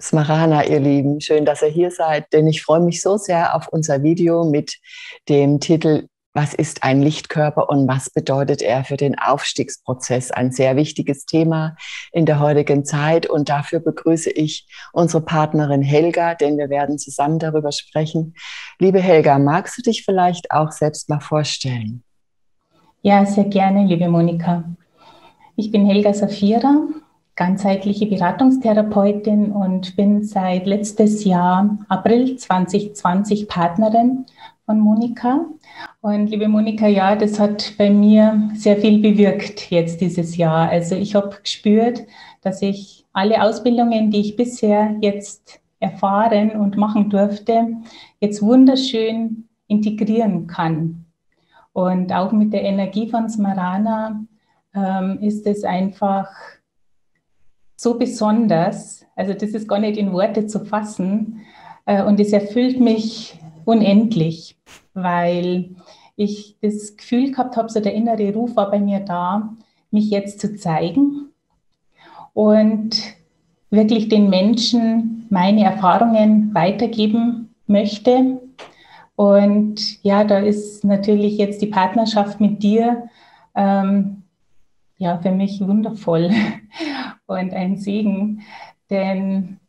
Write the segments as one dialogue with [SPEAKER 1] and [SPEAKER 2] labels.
[SPEAKER 1] Smarana, ihr Lieben, schön, dass ihr hier seid, denn ich freue mich so sehr auf unser Video mit dem Titel Was ist ein Lichtkörper und was bedeutet er für den Aufstiegsprozess? Ein sehr wichtiges Thema in der heutigen Zeit und dafür begrüße ich unsere Partnerin Helga, denn wir werden zusammen darüber sprechen. Liebe Helga, magst du dich vielleicht auch selbst mal vorstellen?
[SPEAKER 2] Ja, sehr gerne, liebe Monika. Ich bin Helga Safira, ganzheitliche Beratungstherapeutin und bin seit letztes Jahr, April 2020, Partnerin von Monika. Und liebe Monika, ja, das hat bei mir sehr viel bewirkt jetzt dieses Jahr. Also ich habe gespürt, dass ich alle Ausbildungen, die ich bisher jetzt erfahren und machen durfte, jetzt wunderschön integrieren kann. Und auch mit der Energie von Smarana ähm, ist es einfach so besonders. Also das ist gar nicht in Worte zu fassen. Äh, und es erfüllt mich unendlich, weil ich das Gefühl gehabt habe, so der innere Ruf war bei mir da, mich jetzt zu zeigen und wirklich den Menschen meine Erfahrungen weitergeben möchte. Und ja, da ist natürlich jetzt die Partnerschaft mit dir ähm, ja für mich wundervoll und ein Segen, denn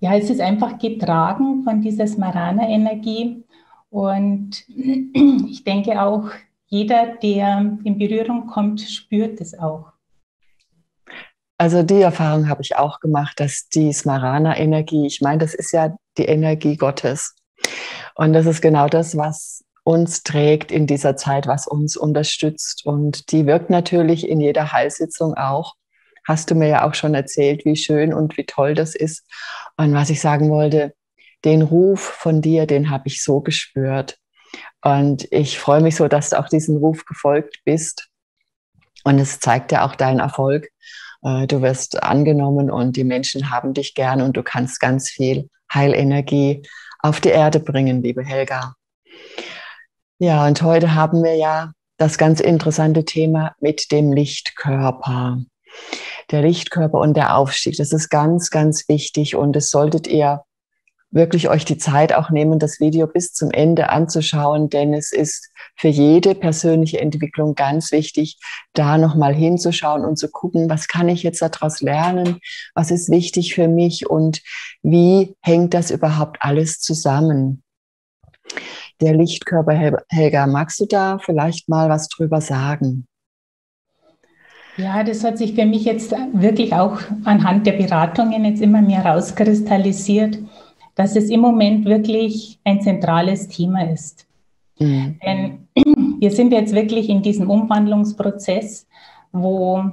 [SPEAKER 2] ja, es ist einfach getragen von dieser Smarana-Energie und ich denke auch, jeder, der in Berührung kommt, spürt es auch.
[SPEAKER 1] Also die Erfahrung habe ich auch gemacht, dass die Smarana-Energie, ich meine, das ist ja die Energie Gottes. Und das ist genau das, was uns trägt in dieser Zeit, was uns unterstützt. Und die wirkt natürlich in jeder Heilsitzung auch hast du mir ja auch schon erzählt, wie schön und wie toll das ist. Und was ich sagen wollte, den Ruf von dir, den habe ich so gespürt. Und ich freue mich so, dass du auch diesem Ruf gefolgt bist. Und es zeigt ja auch deinen Erfolg. Äh, du wirst angenommen und die Menschen haben dich gern und du kannst ganz viel Heilenergie auf die Erde bringen, liebe Helga. Ja, und heute haben wir ja das ganz interessante Thema mit dem Lichtkörper der Lichtkörper und der Aufstieg. Das ist ganz, ganz wichtig und es solltet ihr wirklich euch die Zeit auch nehmen, das Video bis zum Ende anzuschauen, denn es ist für jede persönliche Entwicklung ganz wichtig, da nochmal hinzuschauen und zu gucken, was kann ich jetzt daraus lernen, was ist wichtig für mich und wie hängt das überhaupt alles zusammen. Der Lichtkörper, Helga, magst du da vielleicht mal was drüber sagen?
[SPEAKER 2] Ja, das hat sich für mich jetzt wirklich auch anhand der Beratungen jetzt immer mehr rauskristallisiert, dass es im Moment wirklich ein zentrales Thema ist. Mhm. Denn wir sind jetzt wirklich in diesem Umwandlungsprozess, wo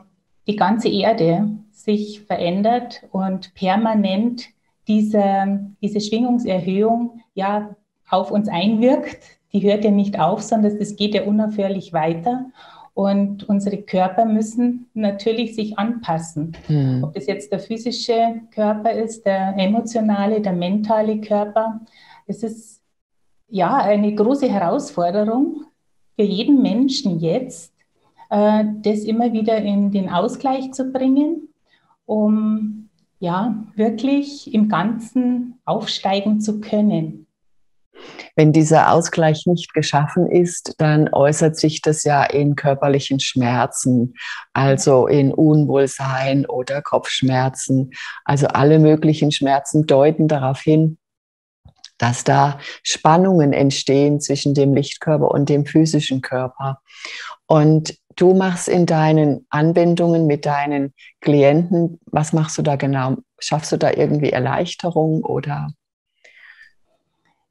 [SPEAKER 2] die ganze Erde sich verändert und permanent diese, diese Schwingungserhöhung ja auf uns einwirkt. Die hört ja nicht auf, sondern das geht ja unaufhörlich weiter. Und unsere Körper müssen natürlich sich anpassen. Mhm. Ob das jetzt der physische Körper ist, der emotionale, der mentale Körper. Es ist ja eine große Herausforderung für jeden Menschen jetzt, äh, das immer wieder in den Ausgleich zu bringen, um ja wirklich im Ganzen aufsteigen zu können.
[SPEAKER 1] Wenn dieser Ausgleich nicht geschaffen ist, dann äußert sich das ja in körperlichen Schmerzen, also in Unwohlsein oder Kopfschmerzen. Also alle möglichen Schmerzen deuten darauf hin, dass da Spannungen entstehen zwischen dem Lichtkörper und dem physischen Körper. Und du machst in deinen Anbindungen mit deinen Klienten, was machst du da genau? Schaffst du da irgendwie Erleichterung oder?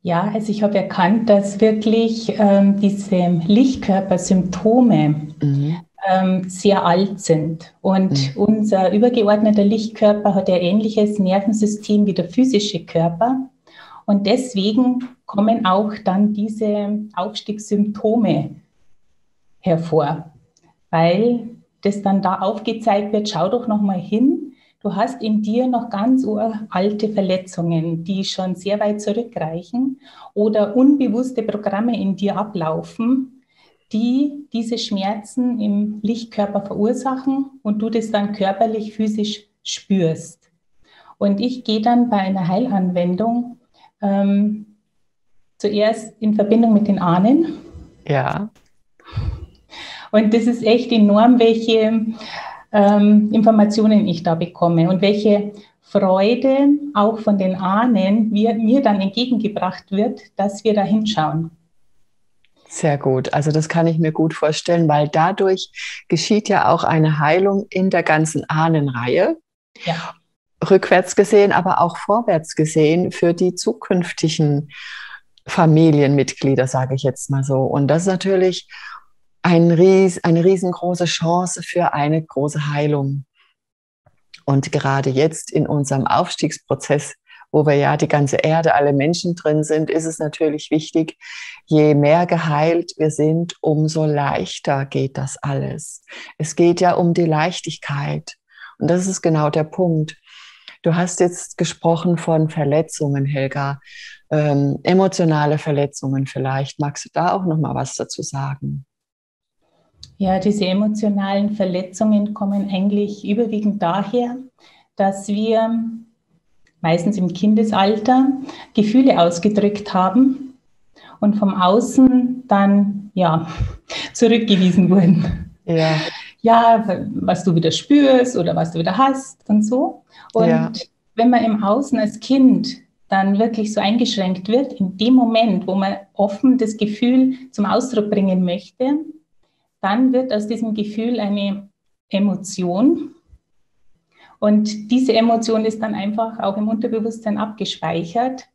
[SPEAKER 2] Ja, also ich habe erkannt, dass wirklich ähm, diese Lichtkörpersymptome mhm. ähm, sehr alt sind. Und mhm. unser übergeordneter Lichtkörper hat ein ähnliches Nervensystem wie der physische Körper. Und deswegen kommen auch dann diese Aufstiegssymptome hervor, weil das dann da aufgezeigt wird, schau doch nochmal hin, Du hast in dir noch ganz alte Verletzungen, die schon sehr weit zurückreichen oder unbewusste Programme in dir ablaufen, die diese Schmerzen im Lichtkörper verursachen und du das dann körperlich, physisch spürst. Und ich gehe dann bei einer Heilanwendung ähm, zuerst in Verbindung mit den Ahnen.
[SPEAKER 1] Ja.
[SPEAKER 2] Und das ist echt enorm, welche ähm, Informationen ich da bekomme und welche Freude auch von den Ahnen mir, mir dann entgegengebracht wird, dass wir da hinschauen.
[SPEAKER 1] Sehr gut. Also das kann ich mir gut vorstellen, weil dadurch geschieht ja auch eine Heilung in der ganzen Ahnenreihe. Ja. Rückwärts gesehen, aber auch vorwärts gesehen für die zukünftigen Familienmitglieder, sage ich jetzt mal so. Und das ist natürlich ein ries, eine riesengroße Chance für eine große Heilung. Und gerade jetzt in unserem Aufstiegsprozess, wo wir ja die ganze Erde, alle Menschen drin sind, ist es natürlich wichtig, je mehr geheilt wir sind, umso leichter geht das alles. Es geht ja um die Leichtigkeit. Und das ist genau der Punkt. Du hast jetzt gesprochen von Verletzungen, Helga, ähm, emotionale Verletzungen vielleicht. Magst du da auch noch mal was dazu sagen?
[SPEAKER 2] Ja, diese emotionalen Verletzungen kommen eigentlich überwiegend daher, dass wir meistens im Kindesalter Gefühle ausgedrückt haben und vom Außen dann ja zurückgewiesen wurden. Ja. Ja, was du wieder spürst oder was du wieder hast und so. Und ja. wenn man im Außen als Kind dann wirklich so eingeschränkt wird, in dem Moment, wo man offen das Gefühl zum Ausdruck bringen möchte, dann wird aus diesem Gefühl eine Emotion. Und diese Emotion ist dann einfach auch im Unterbewusstsein abgespeichert,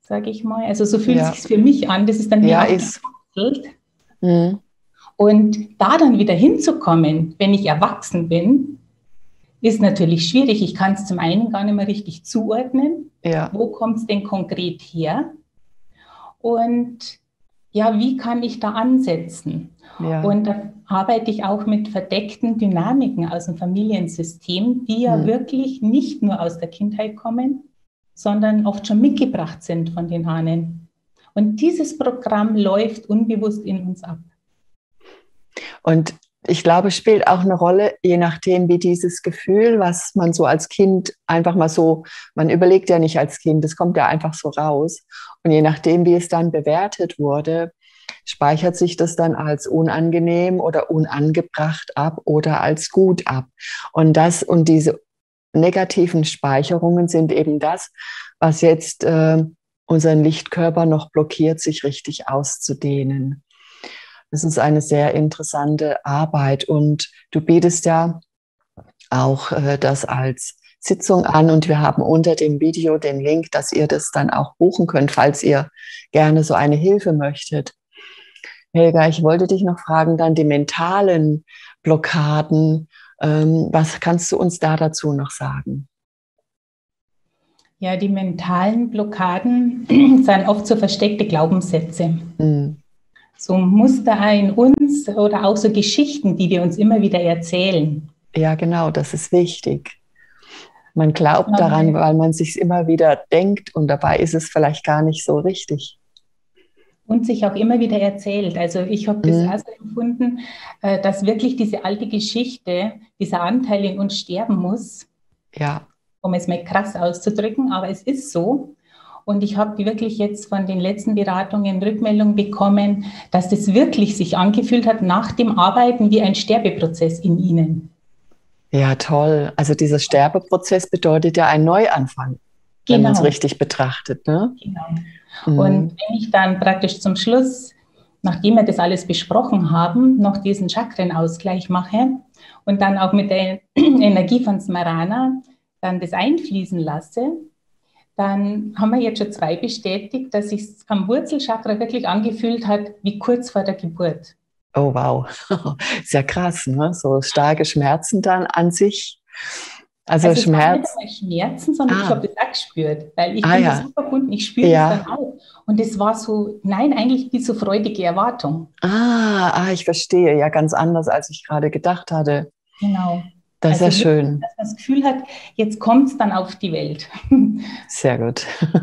[SPEAKER 2] sage ich mal. Also so fühlt ja. es sich für mich an. Das ist dann
[SPEAKER 1] ja, ist.
[SPEAKER 2] Mhm. Und da dann wieder hinzukommen, wenn ich erwachsen bin, ist natürlich schwierig. Ich kann es zum einen gar nicht mehr richtig zuordnen. Ja. Wo kommt es denn konkret her? Und ja, wie kann ich da ansetzen? Ja. Und da arbeite ich auch mit verdeckten Dynamiken aus dem Familiensystem, die ja mhm. wirklich nicht nur aus der Kindheit kommen, sondern oft schon mitgebracht sind von den Ahnen. Und dieses Programm läuft unbewusst in uns ab.
[SPEAKER 1] Und ich glaube, spielt auch eine Rolle, je nachdem, wie dieses Gefühl, was man so als Kind einfach mal so, man überlegt ja nicht als Kind, das kommt ja einfach so raus. Und je nachdem, wie es dann bewertet wurde, speichert sich das dann als unangenehm oder unangebracht ab oder als gut ab. Und das und diese negativen Speicherungen sind eben das, was jetzt äh, unseren Lichtkörper noch blockiert, sich richtig auszudehnen. Das ist eine sehr interessante Arbeit und du bietest ja auch äh, das als Sitzung an und wir haben unter dem Video den Link, dass ihr das dann auch buchen könnt, falls ihr gerne so eine Hilfe möchtet. Helga, ich wollte dich noch fragen, dann die mentalen Blockaden. Ähm, was kannst du uns da dazu noch sagen?
[SPEAKER 2] Ja, die mentalen Blockaden sind oft so versteckte Glaubenssätze. Mhm. So Muster in uns oder auch so Geschichten, die wir uns immer wieder erzählen.
[SPEAKER 1] Ja, genau, das ist wichtig. Man glaubt okay. daran, weil man sich immer wieder denkt und dabei ist es vielleicht gar nicht so richtig
[SPEAKER 2] und sich auch immer wieder erzählt. Also ich habe das mhm. auch so empfunden, äh, dass wirklich diese alte Geschichte, dieser Anteil in uns sterben muss. Ja. Um es mal krass auszudrücken, aber es ist so. Und ich habe wirklich jetzt von den letzten Beratungen Rückmeldung bekommen, dass das wirklich sich angefühlt hat nach dem Arbeiten wie ein Sterbeprozess in ihnen.
[SPEAKER 1] Ja, toll. Also dieser Sterbeprozess bedeutet ja ein Neuanfang, wenn man es genau. richtig betrachtet. Ne? Genau.
[SPEAKER 2] Mhm. Und wenn ich dann praktisch zum Schluss, nachdem wir das alles besprochen haben, noch diesen Chakrenausgleich mache und dann auch mit der Energie von Smarana dann das einfließen lasse, dann haben wir jetzt schon zwei bestätigt, dass sich am Wurzelchakra wirklich angefühlt hat wie kurz vor der Geburt.
[SPEAKER 1] Oh wow, sehr krass, ne? so starke Schmerzen dann an sich.
[SPEAKER 2] Also, also Schmerz. Nicht Schmerzen, sondern ah. ich habe das auch gespürt, weil ich ah, bin ja. so verbunden, ich spüre ja. das dann auch. Und es war so, nein, eigentlich wie so freudige Erwartung.
[SPEAKER 1] Ah, ah, ich verstehe. Ja, ganz anders, als ich gerade gedacht hatte.
[SPEAKER 2] Genau.
[SPEAKER 1] Das also ist ja schön.
[SPEAKER 2] Dass man das Gefühl hat, jetzt kommt es dann auf die Welt.
[SPEAKER 1] Sehr gut.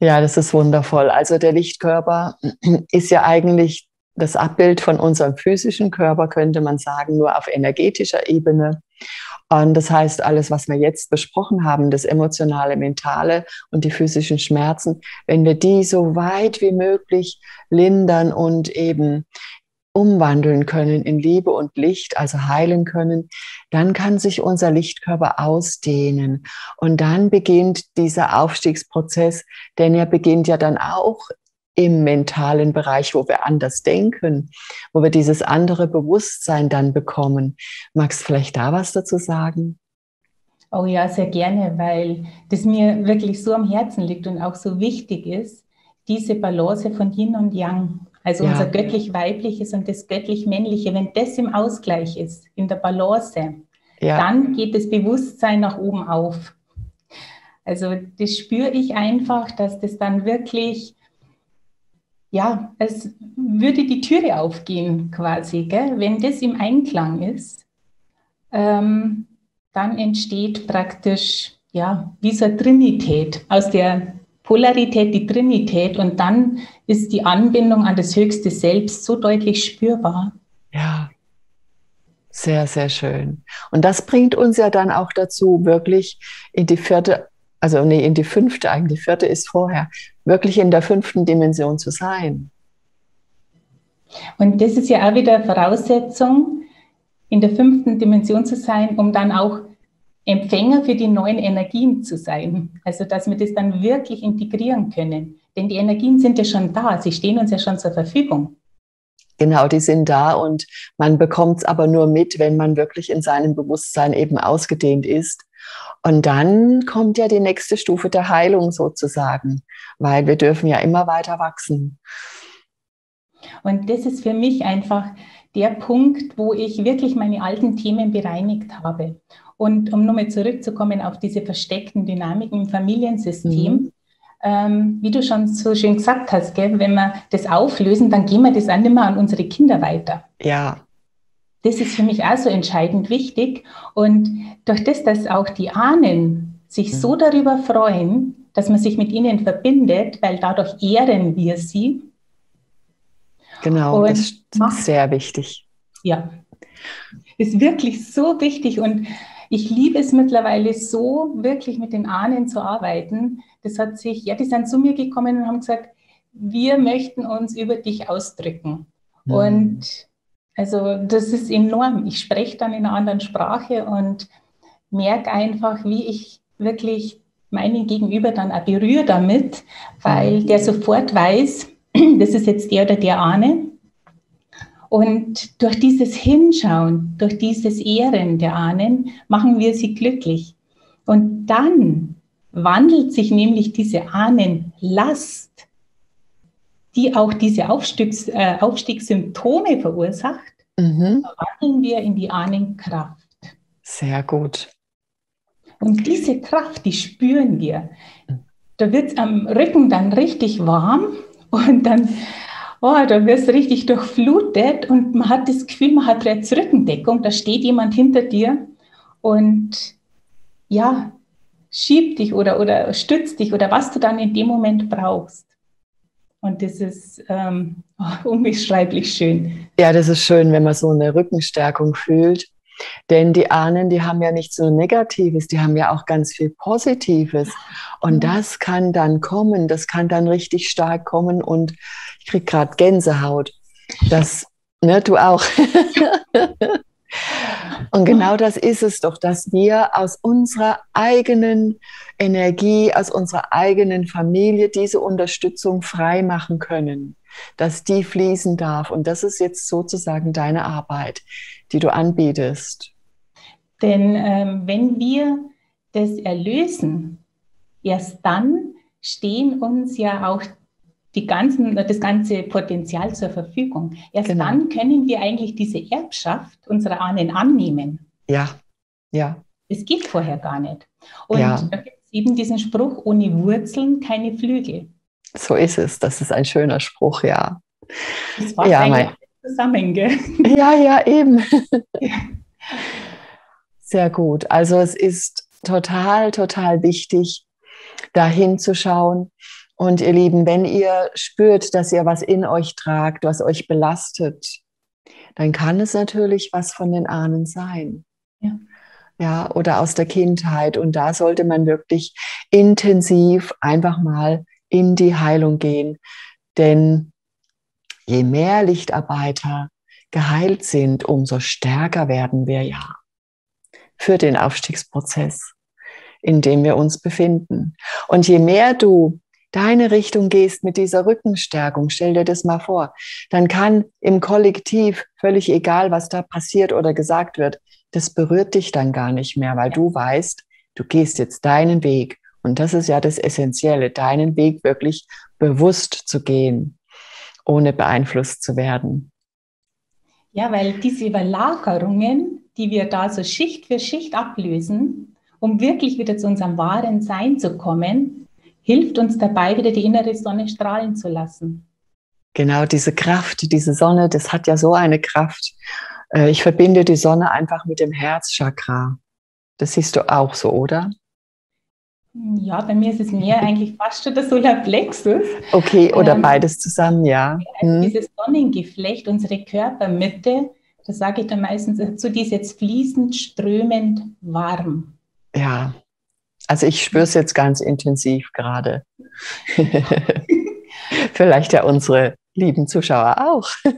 [SPEAKER 1] ja, das ist wundervoll. Also der Lichtkörper ist ja eigentlich das Abbild von unserem physischen Körper, könnte man sagen, nur auf energetischer Ebene. Und das heißt, alles, was wir jetzt besprochen haben, das emotionale, mentale und die physischen Schmerzen, wenn wir die so weit wie möglich lindern und eben umwandeln können in Liebe und Licht, also heilen können, dann kann sich unser Lichtkörper ausdehnen. Und dann beginnt dieser Aufstiegsprozess, denn er beginnt ja dann auch im mentalen Bereich, wo wir anders denken, wo wir dieses andere Bewusstsein dann bekommen. Magst du vielleicht da was dazu sagen?
[SPEAKER 2] Oh ja, sehr gerne, weil das mir wirklich so am Herzen liegt und auch so wichtig ist, diese Balance von Yin und Yang. Also ja. unser göttlich-weibliches und das göttlich-männliche, wenn das im Ausgleich ist, in der Balance, ja. dann geht das Bewusstsein nach oben auf. Also das spüre ich einfach, dass das dann wirklich, ja, es würde die Türe aufgehen quasi, gell? wenn das im Einklang ist, ähm, dann entsteht praktisch, ja, eine Trinität aus der Polarität, die Trinität und dann ist die Anbindung an das höchste Selbst so deutlich spürbar.
[SPEAKER 1] Ja, sehr, sehr schön. Und das bringt uns ja dann auch dazu, wirklich in die vierte, also nee, in die fünfte, eigentlich die vierte ist vorher, wirklich in der fünften Dimension zu sein.
[SPEAKER 2] Und das ist ja auch wieder Voraussetzung, in der fünften Dimension zu sein, um dann auch Empfänger für die neuen Energien zu sein. Also, dass wir das dann wirklich integrieren können. Denn die Energien sind ja schon da, sie stehen uns ja schon zur Verfügung.
[SPEAKER 1] Genau, die sind da und man bekommt es aber nur mit, wenn man wirklich in seinem Bewusstsein eben ausgedehnt ist. Und dann kommt ja die nächste Stufe der Heilung sozusagen, weil wir dürfen ja immer weiter wachsen.
[SPEAKER 2] Und das ist für mich einfach der Punkt, wo ich wirklich meine alten Themen bereinigt habe. Und um nochmal zurückzukommen auf diese versteckten Dynamiken im Familiensystem, mhm. ähm, wie du schon so schön gesagt hast, gell, wenn wir das auflösen, dann gehen wir das auch nicht mehr an unsere Kinder weiter.
[SPEAKER 1] Ja.
[SPEAKER 2] Das ist für mich auch so entscheidend wichtig. Und durch das, dass auch die Ahnen sich mhm. so darüber freuen, dass man sich mit ihnen verbindet, weil dadurch ehren wir sie.
[SPEAKER 1] Genau, und das ist sehr wichtig.
[SPEAKER 2] Ja, ist wirklich so wichtig. Und ich liebe es mittlerweile so, wirklich mit den Ahnen zu arbeiten. Das hat sich, ja, die sind zu mir gekommen und haben gesagt, wir möchten uns über dich ausdrücken. Mhm. Und also das ist enorm. Ich spreche dann in einer anderen Sprache und merke einfach, wie ich wirklich meinen Gegenüber dann auch berühre damit, weil mhm. der sofort weiß, das ist jetzt der oder der Ahne. Und durch dieses Hinschauen, durch dieses Ehren der Ahnen, machen wir sie glücklich. Und dann wandelt sich nämlich diese Ahnenlast, die auch diese Aufstiegs, äh, Aufstiegssymptome verursacht, mhm. wandeln wir in die Ahnenkraft.
[SPEAKER 1] Sehr gut.
[SPEAKER 2] Und diese Kraft, die spüren wir. Da wird es am Rücken dann richtig warm und dann oh, da wirst du richtig durchflutet und man hat das Gefühl, man hat jetzt Rückendeckung, da steht jemand hinter dir und ja, schiebt dich oder, oder stützt dich oder was du dann in dem Moment brauchst. Und das ist ähm, unbeschreiblich schön.
[SPEAKER 1] Ja, das ist schön, wenn man so eine Rückenstärkung fühlt. Denn die Ahnen, die haben ja nicht so Negatives, die haben ja auch ganz viel Positives. Und mhm. das kann dann kommen, das kann dann richtig stark kommen und ich kriege gerade Gänsehaut. Das, ne, du auch. und genau das ist es doch, dass wir aus unserer eigenen Energie, aus unserer eigenen Familie diese Unterstützung frei machen können, dass die fließen darf. Und das ist jetzt sozusagen deine Arbeit, die du anbietest.
[SPEAKER 2] Denn ähm, wenn wir das erlösen, erst dann stehen uns ja auch die ganzen, das ganze Potenzial zur Verfügung. Erst genau. dann können wir eigentlich diese Erbschaft unserer Ahnen annehmen.
[SPEAKER 1] Ja, ja.
[SPEAKER 2] Es geht vorher gar nicht. Und ja. da gibt es eben diesen Spruch, ohne Wurzeln keine Flügel.
[SPEAKER 1] So ist es. Das ist ein schöner Spruch, ja.
[SPEAKER 2] Das war ja, mein... zusammen, gell?
[SPEAKER 1] Ja, ja, eben. Sehr gut. Also es ist total, total wichtig, da hinzuschauen und ihr Lieben, wenn ihr spürt, dass ihr was in euch tragt, was euch belastet, dann kann es natürlich was von den Ahnen sein. Ja. ja, oder aus der Kindheit. Und da sollte man wirklich intensiv einfach mal in die Heilung gehen. Denn je mehr Lichtarbeiter geheilt sind, umso stärker werden wir ja für den Aufstiegsprozess, in dem wir uns befinden. Und je mehr du deine Richtung gehst mit dieser Rückenstärkung, stell dir das mal vor, dann kann im Kollektiv, völlig egal, was da passiert oder gesagt wird, das berührt dich dann gar nicht mehr, weil du weißt, du gehst jetzt deinen Weg. Und das ist ja das Essentielle, deinen Weg wirklich bewusst zu gehen, ohne beeinflusst zu werden.
[SPEAKER 2] Ja, weil diese Überlagerungen, die wir da so Schicht für Schicht ablösen, um wirklich wieder zu unserem wahren Sein zu kommen, hilft uns dabei, wieder die innere Sonne strahlen zu lassen.
[SPEAKER 1] Genau, diese Kraft, diese Sonne, das hat ja so eine Kraft. Äh, ich verbinde die Sonne einfach mit dem Herzchakra. Das siehst du auch so, oder?
[SPEAKER 2] Ja, bei mir ist es mehr eigentlich fast schon der Solarplexus.
[SPEAKER 1] Okay, oder ähm, beides zusammen, ja.
[SPEAKER 2] Also hm. Dieses Sonnengeflecht, unsere Körpermitte, das sage ich dann meistens dazu, die ist jetzt fließend, strömend warm.
[SPEAKER 1] Ja, also ich spüre es jetzt ganz intensiv gerade. Vielleicht ja unsere lieben Zuschauer auch.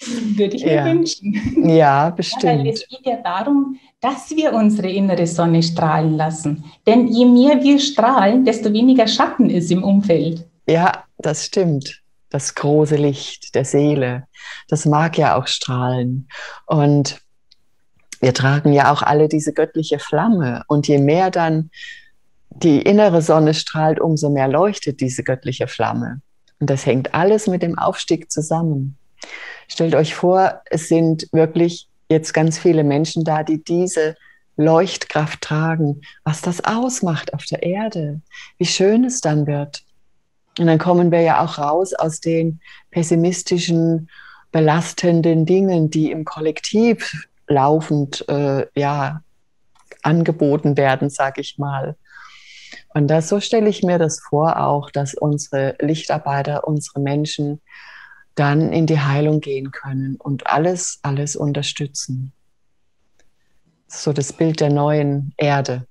[SPEAKER 2] Würde ich mir ja. wünschen.
[SPEAKER 1] Ja, bestimmt. Ja,
[SPEAKER 2] weil es geht ja darum, dass wir unsere innere Sonne strahlen lassen. Denn je mehr wir strahlen, desto weniger Schatten ist im Umfeld.
[SPEAKER 1] Ja, das stimmt. Das große Licht der Seele, das mag ja auch strahlen. Und wir tragen ja auch alle diese göttliche Flamme. Und je mehr dann die innere Sonne strahlt, umso mehr leuchtet diese göttliche Flamme. Und das hängt alles mit dem Aufstieg zusammen. Stellt euch vor, es sind wirklich jetzt ganz viele Menschen da, die diese Leuchtkraft tragen, was das ausmacht auf der Erde, wie schön es dann wird. Und dann kommen wir ja auch raus aus den pessimistischen, belastenden Dingen, die im Kollektiv laufend äh, ja, angeboten werden, sage ich mal. Und das, so stelle ich mir das vor auch, dass unsere Lichtarbeiter, unsere Menschen dann in die Heilung gehen können und alles, alles unterstützen. So das Bild der neuen Erde.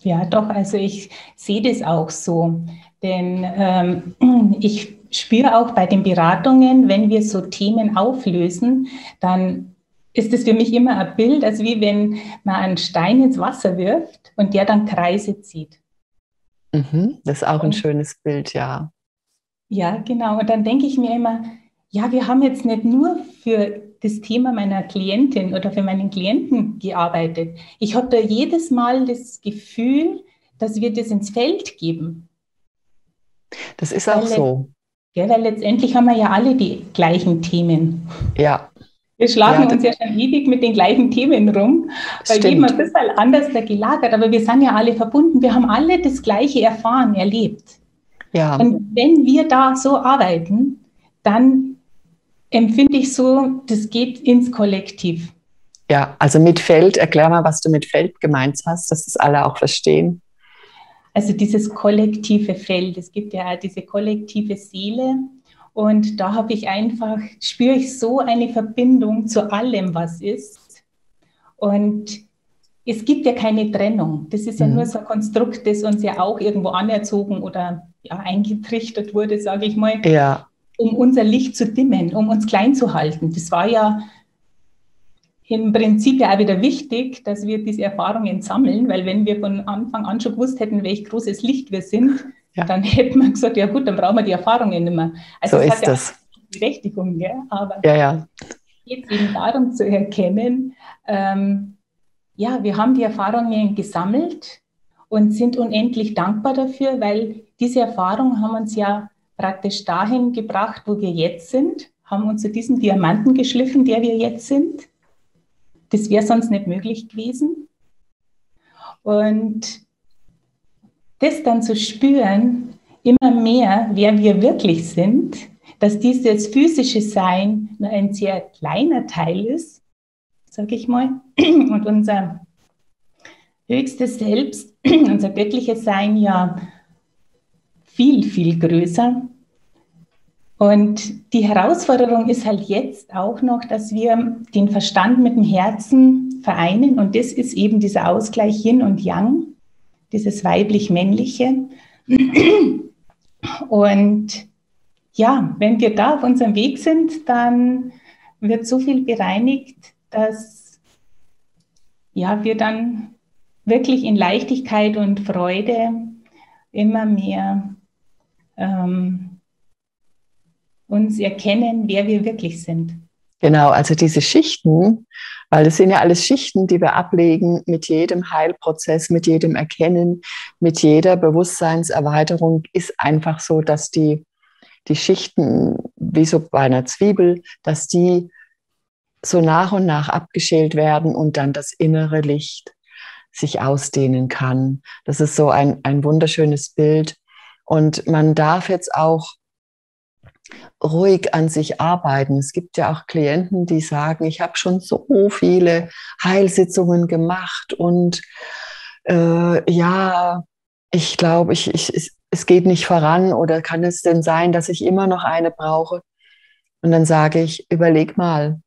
[SPEAKER 2] Ja, doch, also ich sehe das auch so. Denn ähm, ich spüre auch bei den Beratungen, wenn wir so Themen auflösen, dann ist es für mich immer ein Bild, als wie wenn man einen Stein ins Wasser wirft und der dann Kreise zieht.
[SPEAKER 1] Mhm, das ist auch ein schönes Bild, ja.
[SPEAKER 2] Ja, genau. Und dann denke ich mir immer, ja, wir haben jetzt nicht nur für das Thema meiner Klientin oder für meinen Klienten gearbeitet. Ich habe da jedes Mal das Gefühl, dass wir das ins Feld geben.
[SPEAKER 1] Das ist auch weil, so.
[SPEAKER 2] Ja, weil letztendlich haben wir ja alle die gleichen Themen.
[SPEAKER 1] Ja.
[SPEAKER 2] Wir schlagen ja, uns ja schon ewig mit den gleichen Themen rum, weil jedem ein bisschen anders da gelagert, aber wir sind ja alle verbunden. Wir haben alle das Gleiche erfahren, erlebt. Ja. Und wenn wir da so arbeiten, dann empfinde ich so, das geht ins Kollektiv.
[SPEAKER 1] Ja, also mit Feld, erklär mal, was du mit Feld gemeint hast, dass das alle auch verstehen.
[SPEAKER 2] Also dieses kollektive Feld, es gibt ja diese kollektive Seele. Und da habe ich einfach, spüre ich so eine Verbindung zu allem, was ist. Und es gibt ja keine Trennung. Das ist ja mhm. nur so ein Konstrukt, das uns ja auch irgendwo anerzogen oder ja, eingetrichtert wurde, sage ich mal,
[SPEAKER 1] ja.
[SPEAKER 2] um unser Licht zu dimmen, um uns klein zu halten. Das war ja im Prinzip ja auch wieder wichtig, dass wir diese Erfahrungen sammeln, weil wenn wir von Anfang an schon gewusst hätten, welch großes Licht wir sind, ja. dann hätten wir gesagt, ja gut, dann brauchen wir die Erfahrungen nicht mehr.
[SPEAKER 1] Also so ist hat das.
[SPEAKER 2] Ja Berechtigung, gell? aber
[SPEAKER 1] ja, ja.
[SPEAKER 2] es geht eben darum zu erkennen, ähm, ja, wir haben die Erfahrungen gesammelt und sind unendlich dankbar dafür, weil diese Erfahrungen haben uns ja praktisch dahin gebracht, wo wir jetzt sind, haben uns zu diesem Diamanten geschliffen, der wir jetzt sind. Das wäre sonst nicht möglich gewesen. Und das dann zu spüren, immer mehr, wer wir wirklich sind, dass dieses physische Sein nur ein sehr kleiner Teil ist, sage ich mal. Und unser höchstes Selbst, unser göttliches Sein ja viel, viel größer. Und die Herausforderung ist halt jetzt auch noch, dass wir den Verstand mit dem Herzen vereinen. Und das ist eben dieser Ausgleich Yin und Yang, dieses weiblich-männliche. Und ja, wenn wir da auf unserem Weg sind, dann wird so viel bereinigt, dass ja, wir dann wirklich in Leichtigkeit und Freude immer mehr ähm, uns erkennen, wer wir wirklich sind.
[SPEAKER 1] Genau, also diese Schichten, weil es sind ja alles Schichten, die wir ablegen mit jedem Heilprozess, mit jedem Erkennen, mit jeder Bewusstseinserweiterung, ist einfach so, dass die, die Schichten, wie so bei einer Zwiebel, dass die so nach und nach abgeschält werden und dann das innere Licht sich ausdehnen kann. Das ist so ein, ein wunderschönes Bild. Und man darf jetzt auch ruhig an sich arbeiten. Es gibt ja auch Klienten, die sagen, ich habe schon so viele Heilsitzungen gemacht und äh, ja, ich glaube, ich, ich, es geht nicht voran oder kann es denn sein, dass ich immer noch eine brauche? Und dann sage ich, überleg mal,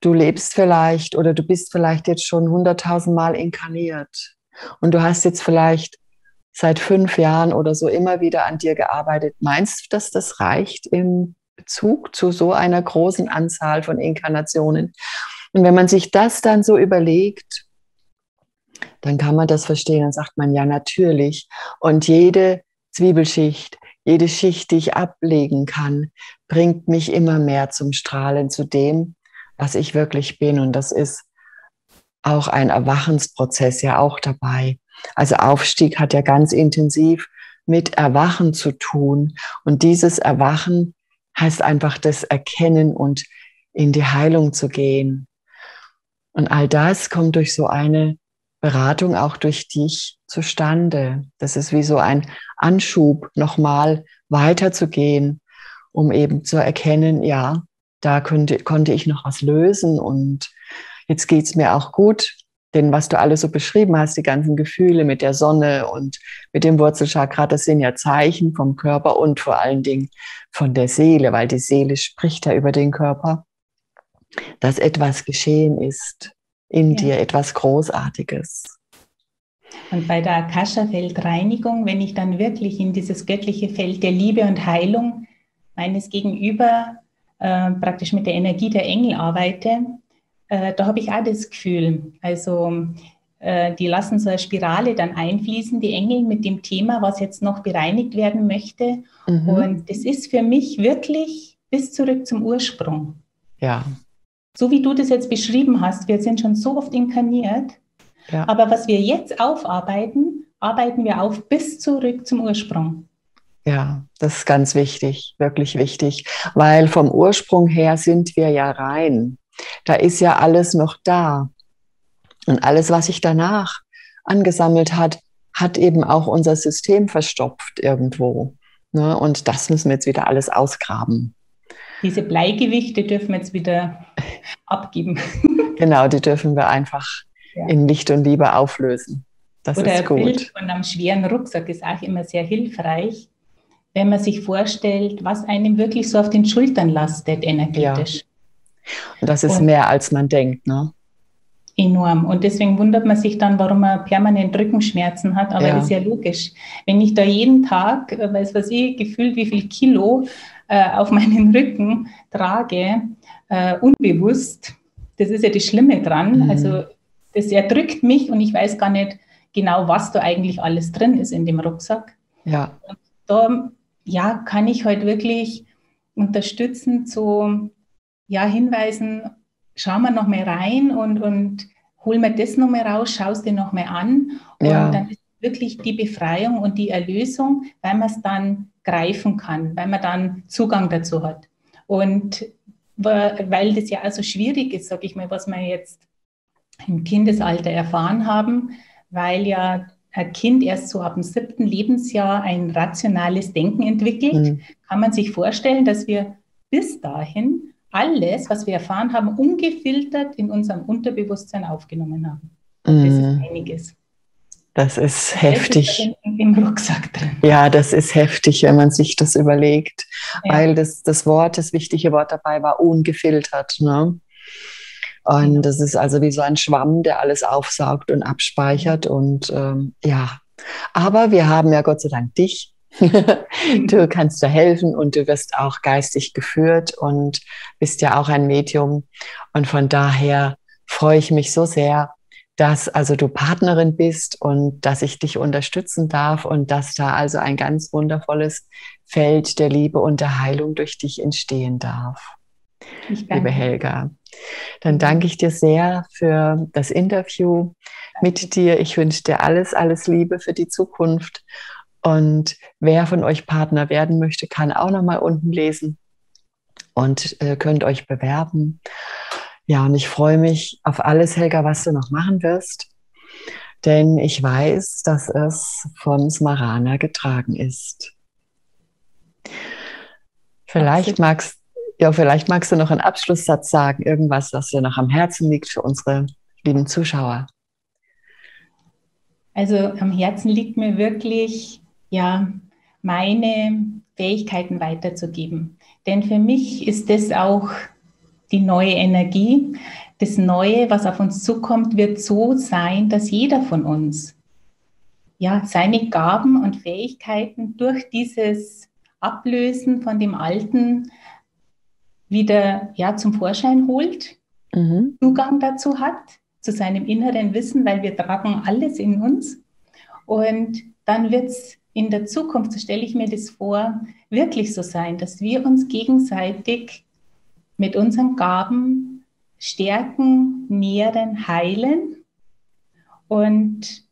[SPEAKER 1] du lebst vielleicht oder du bist vielleicht jetzt schon hunderttausend Mal inkarniert und du hast jetzt vielleicht seit fünf Jahren oder so immer wieder an dir gearbeitet. Meinst du, dass das reicht im Bezug zu so einer großen Anzahl von Inkarnationen? Und wenn man sich das dann so überlegt, dann kann man das verstehen. Dann sagt man ja natürlich. Und jede Zwiebelschicht, jede Schicht, die ich ablegen kann, bringt mich immer mehr zum Strahlen, zu dem, was ich wirklich bin. Und das ist auch ein Erwachensprozess ja auch dabei. Also Aufstieg hat ja ganz intensiv mit Erwachen zu tun. Und dieses Erwachen heißt einfach das Erkennen und in die Heilung zu gehen. Und all das kommt durch so eine Beratung auch durch dich zustande. Das ist wie so ein Anschub, nochmal weiterzugehen, um eben zu erkennen, ja, da könnte, konnte ich noch was lösen und jetzt geht's mir auch gut. Denn was du alles so beschrieben hast, die ganzen Gefühle mit der Sonne und mit dem Wurzelchakra, das sind ja Zeichen vom Körper und vor allen Dingen von der Seele, weil die Seele spricht ja über den Körper, dass etwas geschehen ist in ja. dir, etwas Großartiges.
[SPEAKER 2] Und bei der Akasha-Feldreinigung, wenn ich dann wirklich in dieses göttliche Feld der Liebe und Heilung meines Gegenüber äh, praktisch mit der Energie der Engel arbeite, äh, da habe ich auch das Gefühl, also äh, die lassen so eine Spirale dann einfließen, die Engel mit dem Thema, was jetzt noch bereinigt werden möchte. Mhm. Und das ist für mich wirklich bis zurück zum Ursprung.
[SPEAKER 1] Ja.
[SPEAKER 2] So wie du das jetzt beschrieben hast, wir sind schon so oft inkarniert, ja. aber was wir jetzt aufarbeiten, arbeiten wir auf bis zurück zum Ursprung.
[SPEAKER 1] Ja, das ist ganz wichtig, wirklich wichtig, weil vom Ursprung her sind wir ja rein. Da ist ja alles noch da. Und alles, was sich danach angesammelt hat, hat eben auch unser System verstopft irgendwo. Ne? Und das müssen wir jetzt wieder alles ausgraben.
[SPEAKER 2] Diese Bleigewichte dürfen wir jetzt wieder abgeben.
[SPEAKER 1] genau, die dürfen wir einfach ja. in Licht und Liebe auflösen. Das
[SPEAKER 2] Oder
[SPEAKER 1] ist gut.
[SPEAKER 2] Bild von einem schweren Rucksack ist auch immer sehr hilfreich, wenn man sich vorstellt, was einem wirklich so auf den Schultern lastet energetisch.
[SPEAKER 1] Ja. Und das ist und mehr, als man denkt, ne?
[SPEAKER 2] Enorm. Und deswegen wundert man sich dann, warum man permanent Rückenschmerzen hat. Aber ja. das ist ja logisch. Wenn ich da jeden Tag, äh, weiß was ich, gefühlt wie viel Kilo äh, auf meinen Rücken trage, äh, unbewusst, das ist ja das Schlimme dran. Mhm. Also das erdrückt mich und ich weiß gar nicht genau, was da eigentlich alles drin ist in dem Rucksack.
[SPEAKER 1] Ja.
[SPEAKER 2] Und da ja, kann ich heute halt wirklich unterstützen, so ja, hinweisen, schau mal noch mal rein und, und hol mir das noch mal raus, schau es dir noch mal an. Ja. Und dann ist wirklich die Befreiung und die Erlösung, weil man es dann greifen kann, weil man dann Zugang dazu hat. Und weil das ja auch so schwierig ist, sage ich mal, was wir jetzt im Kindesalter erfahren haben, weil ja ein Kind erst so ab dem siebten Lebensjahr ein rationales Denken entwickelt, mhm. kann man sich vorstellen, dass wir bis dahin alles, was wir erfahren haben, ungefiltert in unserem Unterbewusstsein aufgenommen haben. Mhm. Das ist einiges.
[SPEAKER 1] Das ist heftig.
[SPEAKER 2] Im Rucksack drin.
[SPEAKER 1] Ja, das ist heftig, wenn man sich das überlegt. Ja. Weil das, das Wort, das wichtige Wort dabei war ungefiltert. Ne? Und das ist also wie so ein Schwamm, der alles aufsaugt und abspeichert. Und ähm, ja, aber wir haben ja Gott sei Dank dich. Du kannst da helfen und du wirst auch geistig geführt und bist ja auch ein Medium. Und von daher freue ich mich so sehr, dass also du Partnerin bist und dass ich dich unterstützen darf und dass da also ein ganz wundervolles Feld der Liebe und der Heilung durch dich entstehen darf. Liebe Helga. Dann danke ich dir sehr für das Interview mit dir. Ich wünsche dir alles, alles Liebe für die Zukunft. Und wer von euch Partner werden möchte, kann auch noch mal unten lesen und äh, könnt euch bewerben. Ja, und ich freue mich auf alles, Helga, was du noch machen wirst. Denn ich weiß, dass es von Smarana getragen ist. Vielleicht magst ja, vielleicht magst du noch einen Abschlusssatz sagen, irgendwas, was dir noch am Herzen liegt für unsere lieben Zuschauer.
[SPEAKER 2] Also am Herzen liegt mir wirklich, ja, meine Fähigkeiten weiterzugeben. Denn für mich ist das auch die neue Energie. Das Neue, was auf uns zukommt, wird so sein, dass jeder von uns ja seine Gaben und Fähigkeiten durch dieses Ablösen von dem Alten wieder ja, zum Vorschein holt, mhm. Zugang dazu hat, zu seinem inneren Wissen, weil wir tragen alles in uns. Und dann wird es in der Zukunft, so stelle ich mir das vor, wirklich so sein, dass wir uns gegenseitig mit unseren Gaben stärken, nähren, heilen. Und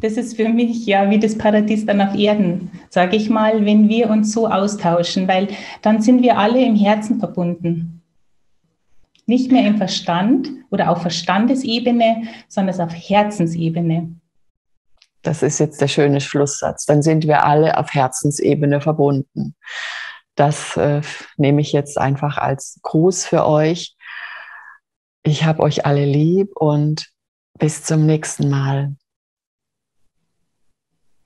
[SPEAKER 2] das ist für mich ja wie das Paradies dann auf Erden, sage ich mal, wenn wir uns so austauschen, weil dann sind wir alle im Herzen verbunden. Nicht mehr im Verstand oder auf Verstandesebene, sondern auf Herzensebene.
[SPEAKER 1] Das ist jetzt der schöne Schlusssatz. Dann sind wir alle auf Herzensebene verbunden. Das äh, nehme ich jetzt einfach als Gruß für euch. Ich habe euch alle lieb und bis zum nächsten Mal.